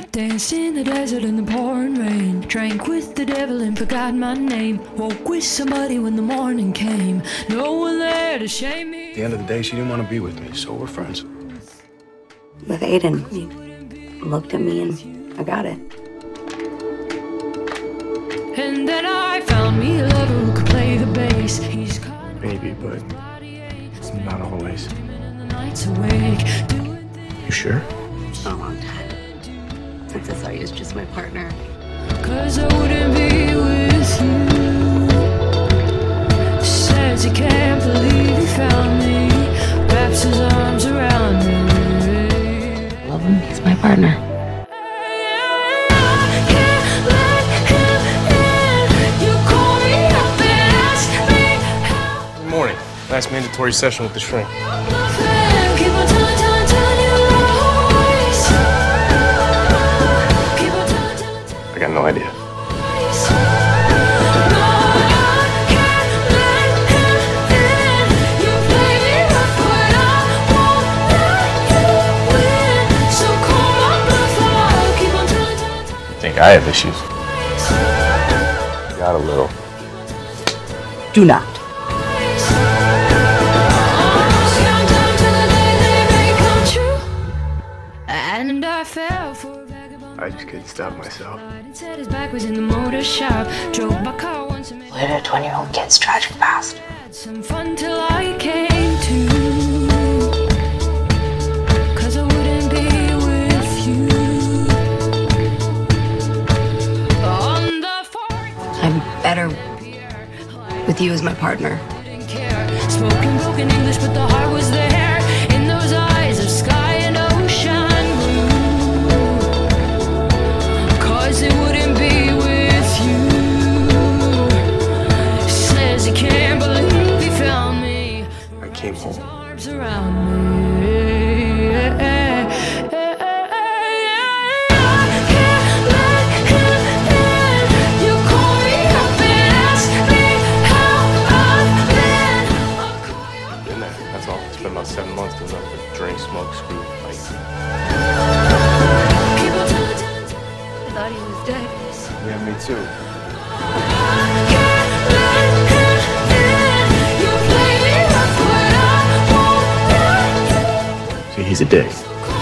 I danced in the desert in the pouring rain. Drank with the devil and forgot my name. Woke with somebody when the morning came. No one there to shame me. At the end of the day, she didn't want to be with me, so we're friends. With Aiden, he looked at me and I got it. And then I found me a lover who could play the bass. He's kind of Maybe, but not always. the nights awake. Doing You sure? It's been a long time since I saw you as just my partner. Cause I wouldn't be with you. Says he can't believe he found me. Wraps his arms around me. Love him. He's my partner. Can't let him in. You call me up and ask me how Good morning. Last mandatory session with the shrink. Telling I idea. Think I have issues? Got a little. Do not. And I fell for a vagabond. I just couldn't stop myself. And said his back was in the motor shop. Drove my car once and Live a 20 year old kid's tragic past. some fun till I came to. Cause I wouldn't be with you. On the fourth I'm better with you as my partner. Spoken broken English, but the heart was there. All. It's been about seven months doing nothing but drink, smoke, screw, fight. I thought he was dead. Yeah, me too. he's a dick.